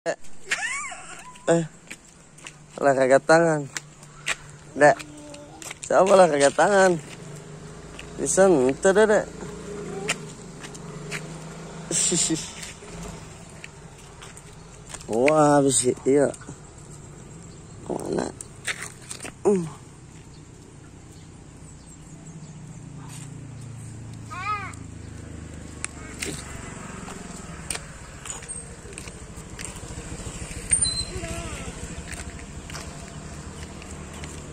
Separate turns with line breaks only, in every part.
Eh, olahraga tangan. Dek, siapa olahraga tangan? Bisa deh, dek. Wah, habis iya. Mana? Hmm.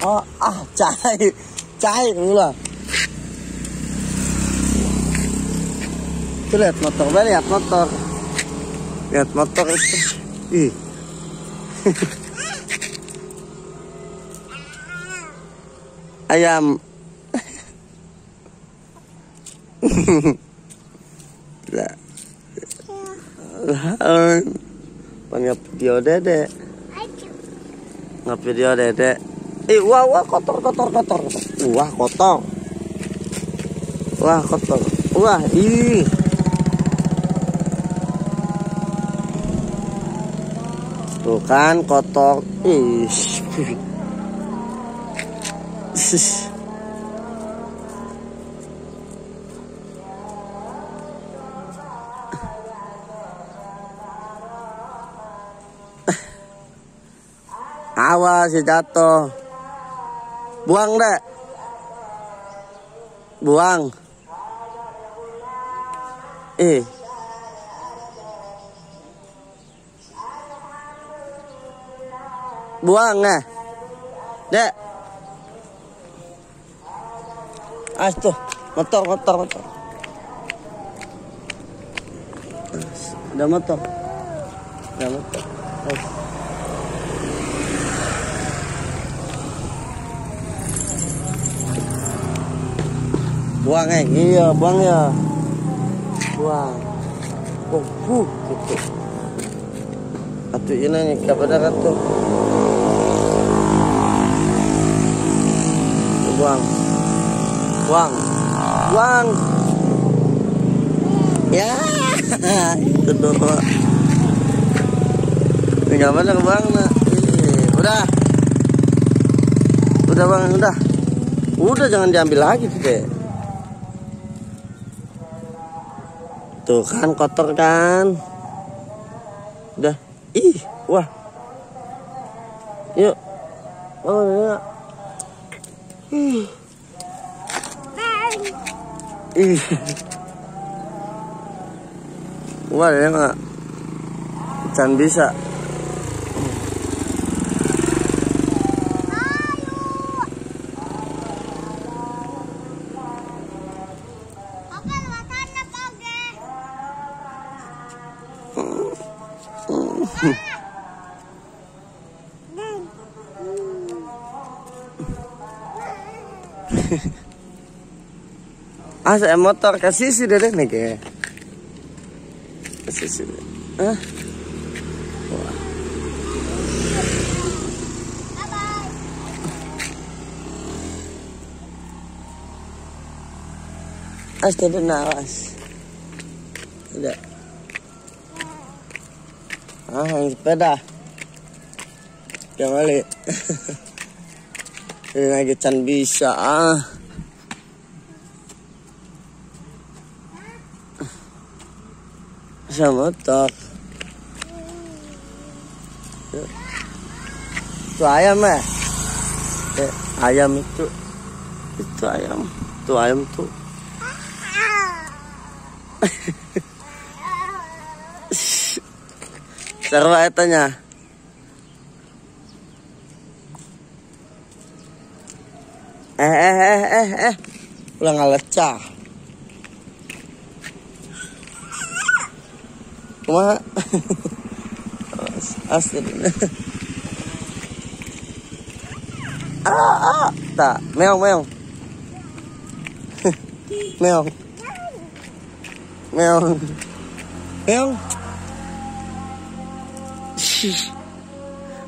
Oh, ah, cai, cai dulu lah. Tuh lihat motor, lihat motor. Lihat motor itu. Ih. Ayam. Panggil video dede. Nggak video dede. Eh, wah, wah, kotor, kotor, kotor. Wah, kotor. Wah, kotor. Wah, ih. Tuh kan kotor. Ih. Awas jatuh. Buang dek. Buang. Eh. Buang eh. Dek. Ah tuh, motor, motor, motor. Ada motor. Ada motor. Oh. Buang eh, iya buang ya. Buang. Oh, huh, gitu. Atuh ini kabar tuh. Buang. Buang. Buang. Ya, itu doang. Tinggal mana bang nak? Udah. Udah bang, udah. Udah jangan diambil lagi tuh deh. Tuh kan kotor kan. Udah. Ih, wah. Yuk. Oh, ya. Ih. Ih. Wah, ya nggak. Can bisa. Ah saya motor kasih sih deh nih kayak kasih sih ah Wah. As tidak nawas. Ah, yang sepeda. Kembali. Ini lagi can bisa ah. Sama motor. Itu ayam eh. eh ayam itu. Itu ayam. Itu ayam tuh. Seru etanya. Eh eh eh eh eh. Ulah ngalecah. Kumaha? Astagfirullah. ah, ah. Tak, meong meong. meong. Meong. Meong.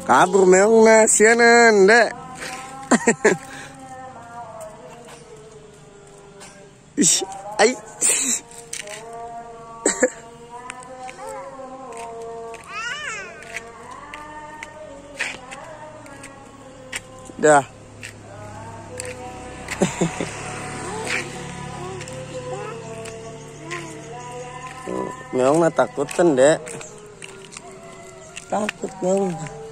Kabur meong na siya na, hindi. ay. Dah. Meong na takut kan, Dek. Takut, Meong.